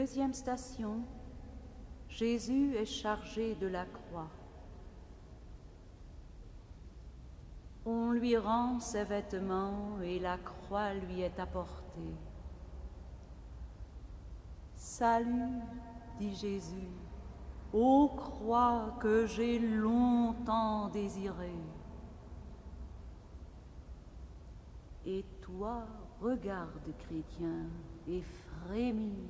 Deuxième station, Jésus est chargé de la croix. On lui rend ses vêtements et la croix lui est apportée. Salut, dit Jésus, ô croix que j'ai longtemps désirée. Et toi, regarde, chrétien, et frémis.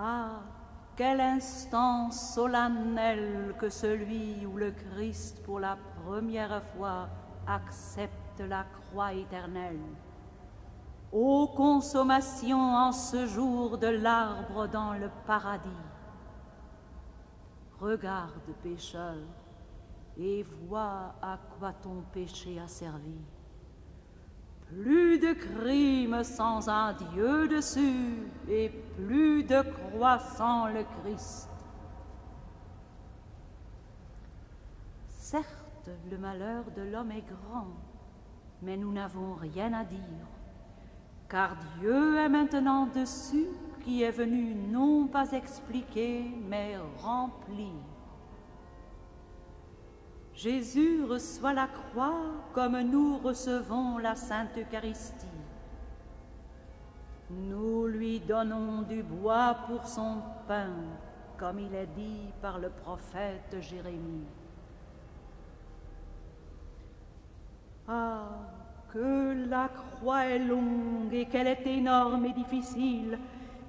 Ah, quel instant solennel que celui où le Christ pour la première fois accepte la croix éternelle. Ô consommation en ce jour de l'arbre dans le paradis. Regarde, pécheur, et vois à quoi ton péché a servi. Plus de crimes sans un Dieu dessus et plus de croix sans le Christ. Certes, le malheur de l'homme est grand, mais nous n'avons rien à dire, car Dieu est maintenant dessus qui est venu non pas expliquer, mais remplir. Jésus reçoit la croix comme nous recevons la Sainte Eucharistie. Nous lui donnons du bois pour son pain, comme il est dit par le prophète Jérémie. Ah, que la croix est longue et qu'elle est énorme et difficile,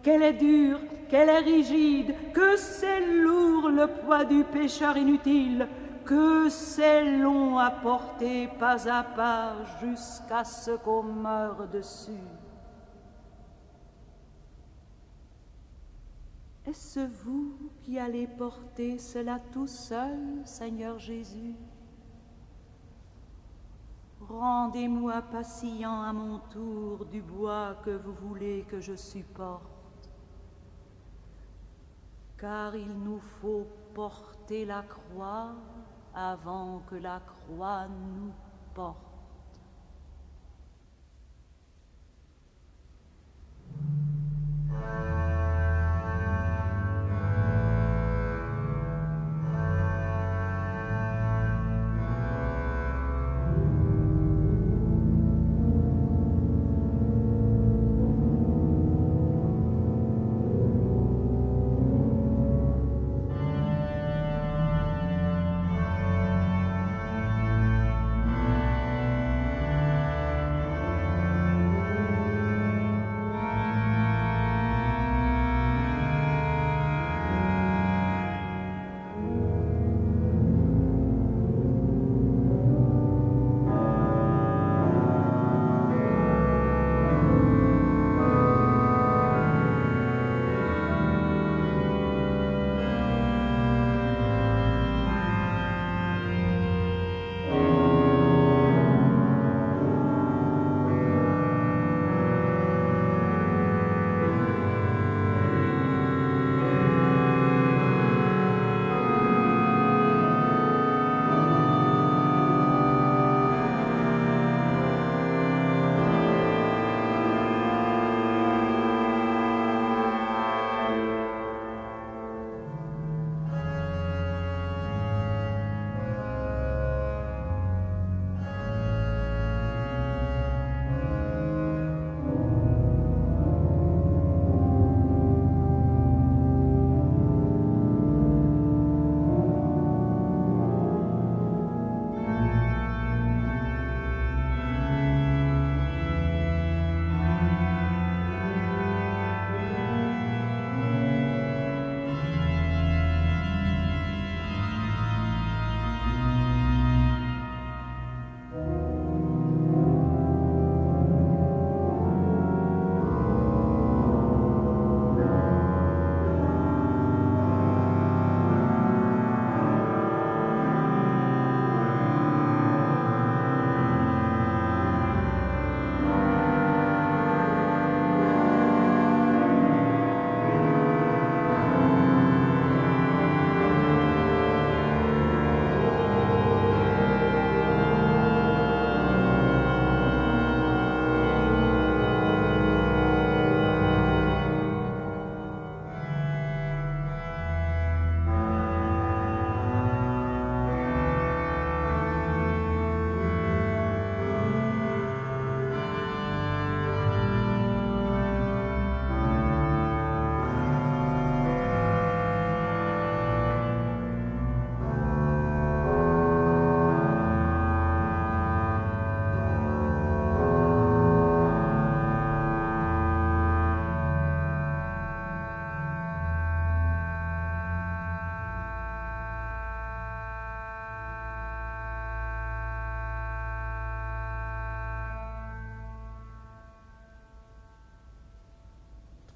qu'elle est dure, qu'elle est rigide, que c'est lourd le poids du pécheur inutile, que c'est long à porter pas à pas jusqu'à ce qu'on meure dessus. Est-ce vous qui allez porter cela tout seul, Seigneur Jésus? Rendez-moi patient à mon tour du bois que vous voulez que je supporte, car il nous faut porter la croix avant que la croix nous porte.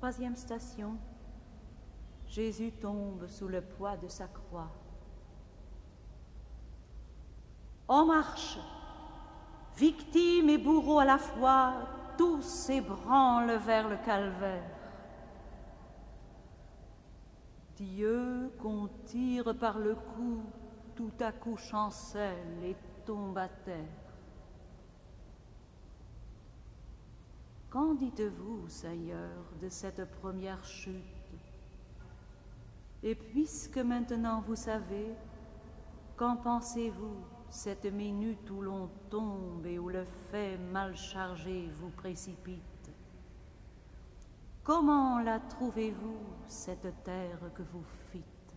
Troisième station. Jésus tombe sous le poids de sa croix. En marche, victime et bourreau à la fois, tous s'ébranlent vers le calvaire. Dieu qu'on tire par le cou, tout à coup chancelle et tombe à terre. Qu'en dites-vous, Seigneur, de cette première chute? Et puisque maintenant vous savez, qu'en pensez-vous cette minute où l'on tombe et où le fait mal chargé vous précipite? Comment la trouvez-vous, cette terre que vous fîtes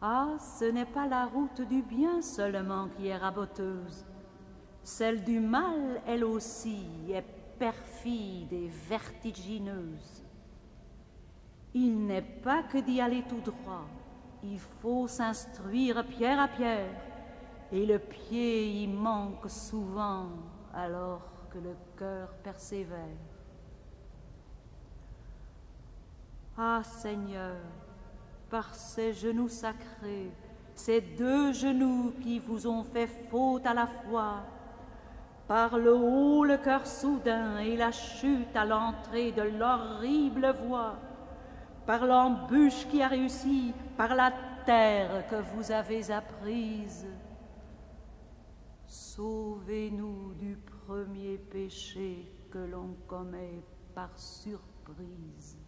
Ah, ce n'est pas la route du bien seulement qui est raboteuse, celle du mal, elle aussi, est perfide et vertigineuse. Il n'est pas que d'y aller tout droit, il faut s'instruire pierre à pierre, et le pied y manque souvent alors que le cœur persévère. Ah Seigneur, par ces genoux sacrés, ces deux genoux qui vous ont fait faute à la fois, par le haut le cœur soudain et la chute à l'entrée de l'horrible voie, par l'embûche qui a réussi, par la terre que vous avez apprise. Sauvez-nous du premier péché que l'on commet par surprise.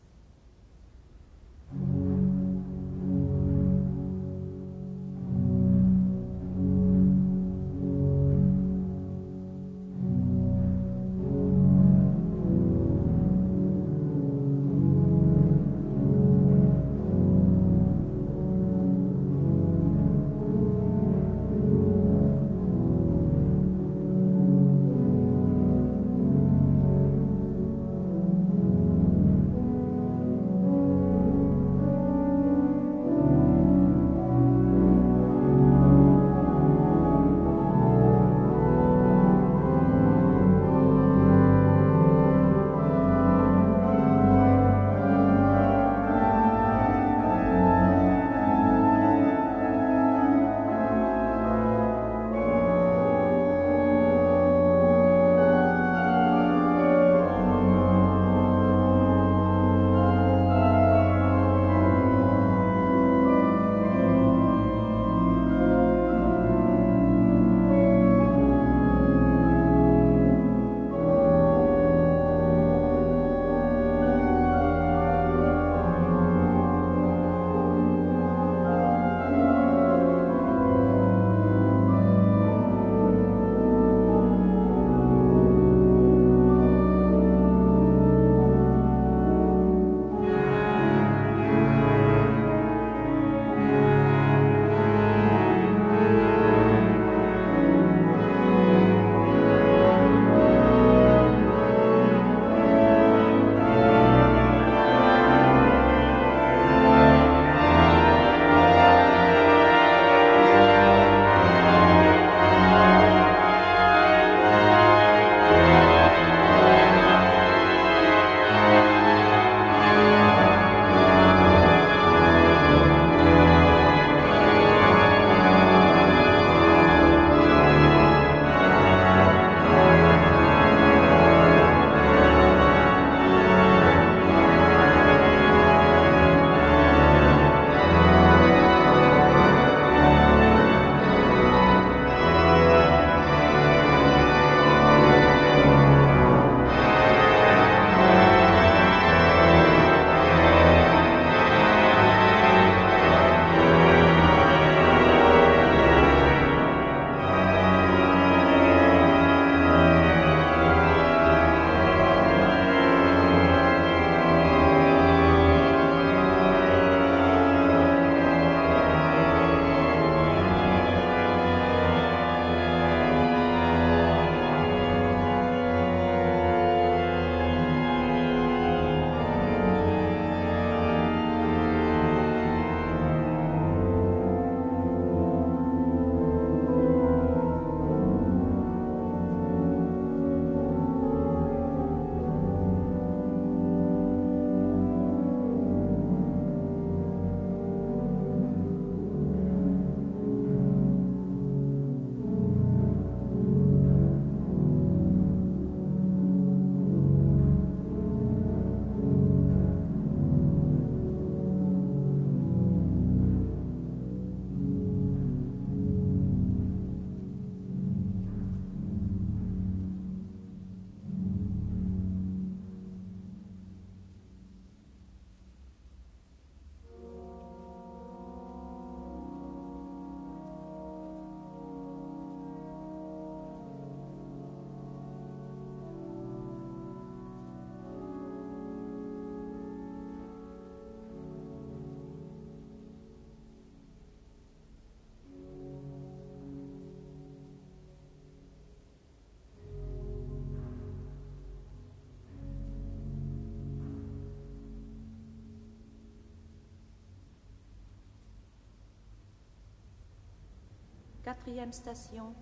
Quatrième station,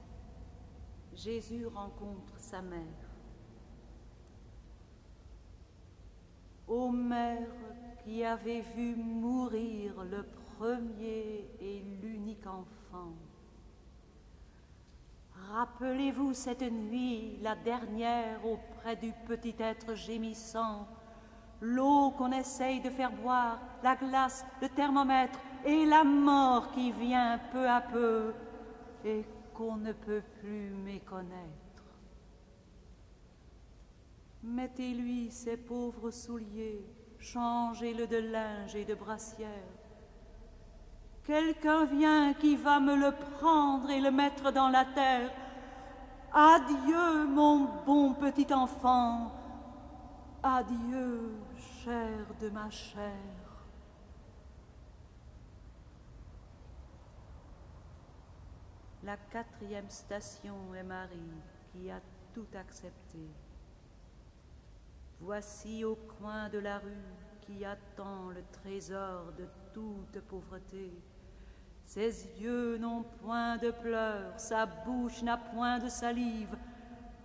Jésus rencontre sa mère. Ô mère qui avez vu mourir le premier et l'unique enfant, rappelez-vous cette nuit, la dernière auprès du petit être gémissant, l'eau qu'on essaye de faire boire, la glace, le thermomètre et la mort qui vient peu à peu et qu'on ne peut plus méconnaître. Mettez-lui ses pauvres souliers, changez-le de linge et de brassière. Quelqu'un vient qui va me le prendre et le mettre dans la terre. Adieu, mon bon petit enfant. Adieu, chair de ma chair. La quatrième station est Marie qui a tout accepté. Voici au coin de la rue qui attend le trésor de toute pauvreté. Ses yeux n'ont point de pleurs, sa bouche n'a point de salive.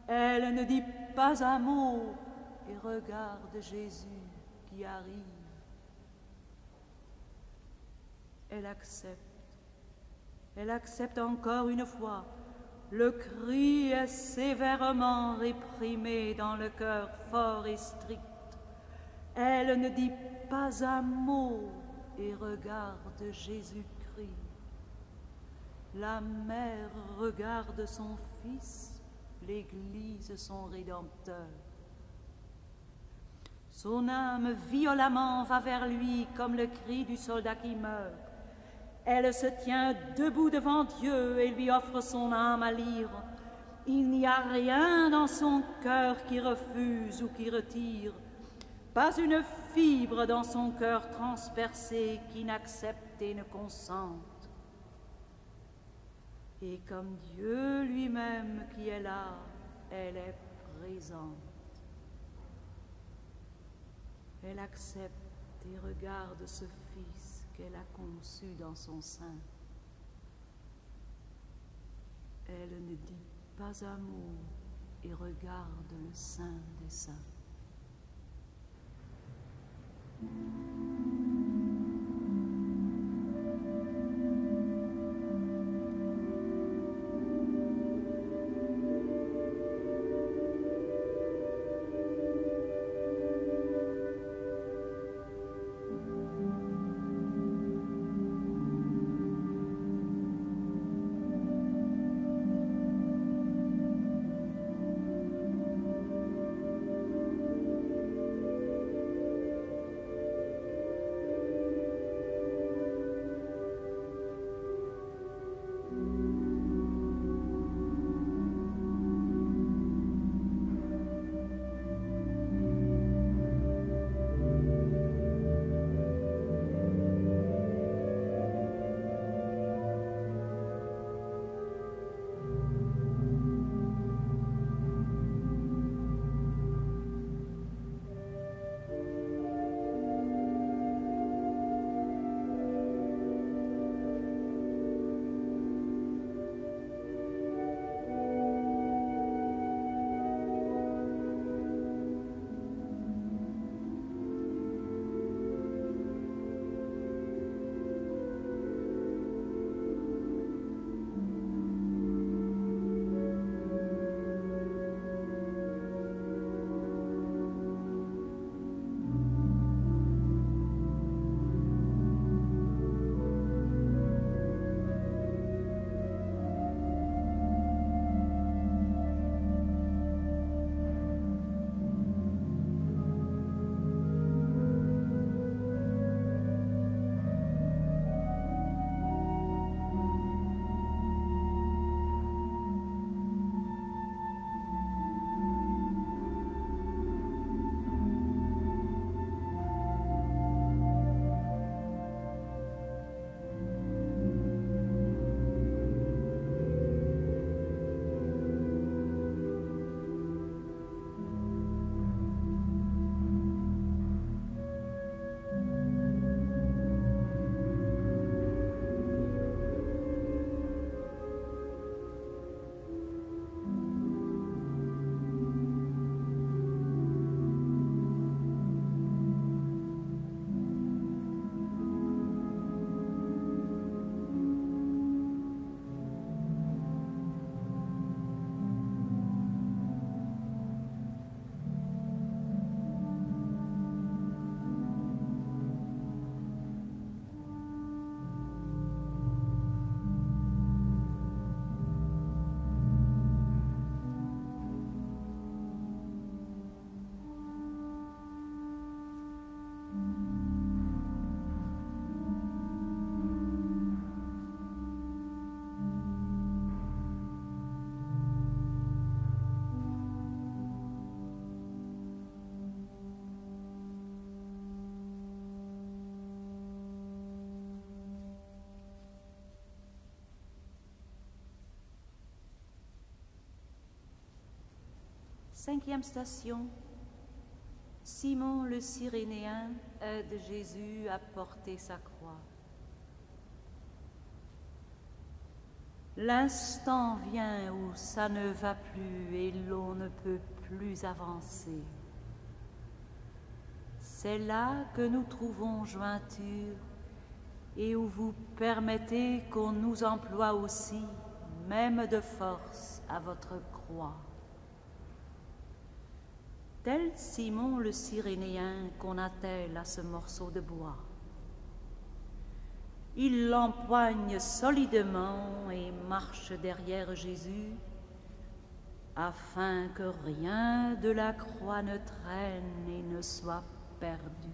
Elle ne dit pas un mot et regarde Jésus qui arrive. Elle accepte elle accepte encore une fois. Le cri est sévèrement réprimé dans le cœur fort et strict. Elle ne dit pas un mot et regarde Jésus-Christ. La mère regarde son fils, l'Église son Rédempteur. Son âme violemment va vers lui comme le cri du soldat qui meurt. Elle se tient debout devant Dieu et lui offre son âme à lire. Il n'y a rien dans son cœur qui refuse ou qui retire, pas une fibre dans son cœur transpercé qui n'accepte et ne consente. Et comme Dieu lui-même qui est là, elle est présente. Elle accepte et regarde ce qu'elle a conçu dans son sein. Elle ne dit pas un mot et regarde le sein des saints. Cinquième station. Simon le Cyrénéen aide Jésus à porter sa croix. L'instant vient où ça ne va plus et l'on ne peut plus avancer. C'est là que nous trouvons jointure et où vous permettez qu'on nous emploie aussi, même de force, à votre croix. Tel Simon le Cyrénéen qu'on attelle à ce morceau de bois. Il l'empoigne solidement et marche derrière Jésus afin que rien de la croix ne traîne et ne soit perdu.